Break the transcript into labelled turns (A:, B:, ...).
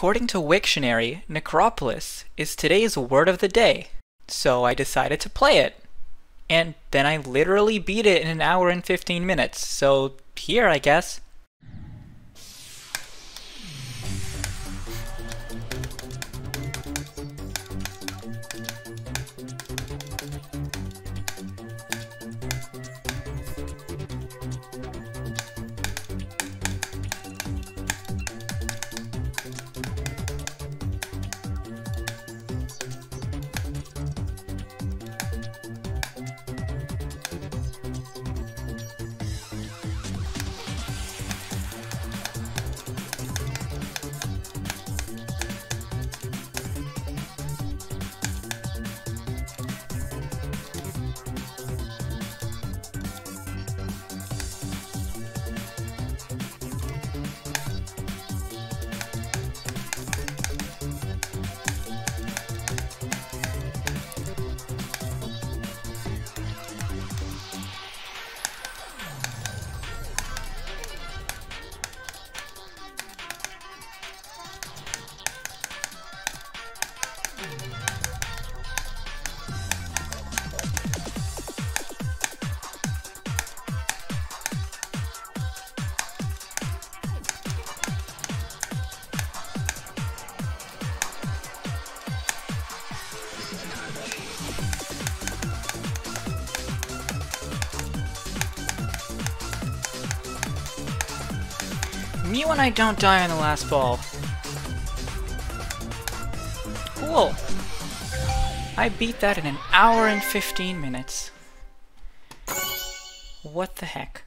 A: According to Wiktionary, Necropolis is today's word of the day, so I decided to play it. And then I literally beat it in an hour and 15 minutes, so here, I guess. Me when I don't die on the last ball. Cool. I beat that in an hour and 15 minutes. What the heck?